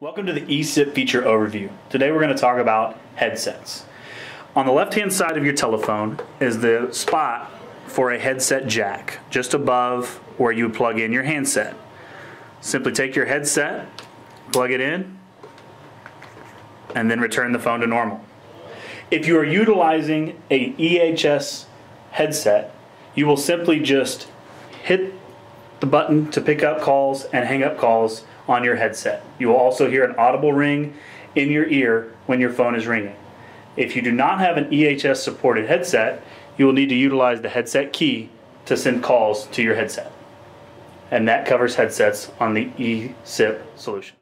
Welcome to the eSIP feature overview. Today we're going to talk about headsets. On the left hand side of your telephone is the spot for a headset jack, just above where you would plug in your handset. Simply take your headset, plug it in, and then return the phone to normal. If you are utilizing a EHS headset, you will simply just hit the button to pick up calls and hang up calls on your headset. You will also hear an audible ring in your ear when your phone is ringing. If you do not have an EHS supported headset, you will need to utilize the headset key to send calls to your headset. And that covers headsets on the eSIP solution.